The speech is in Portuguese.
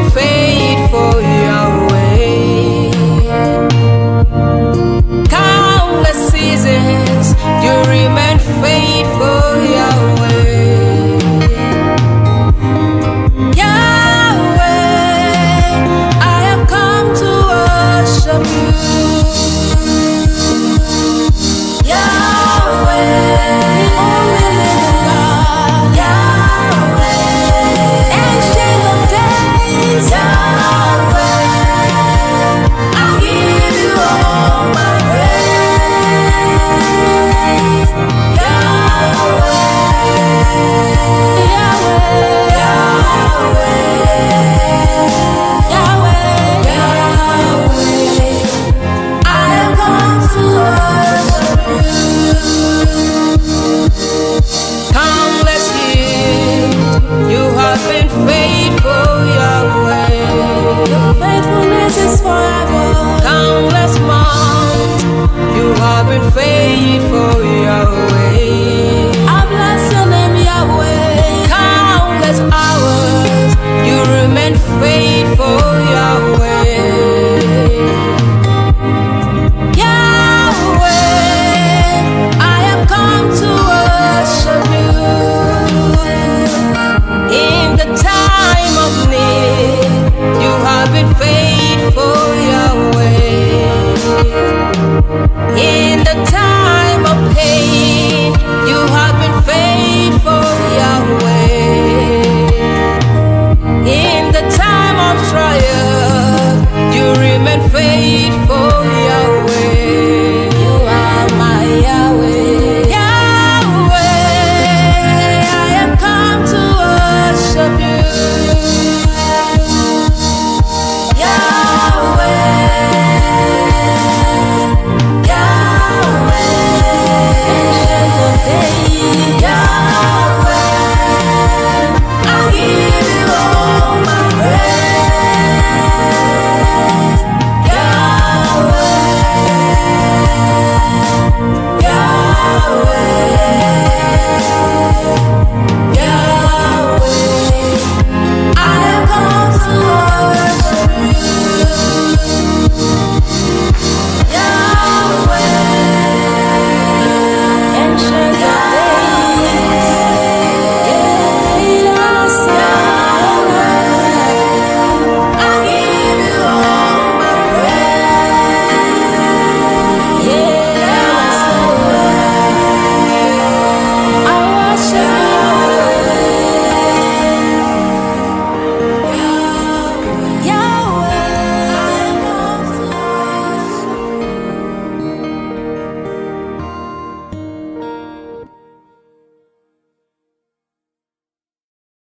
bem feito.